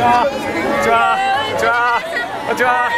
좋아 좋아 좋아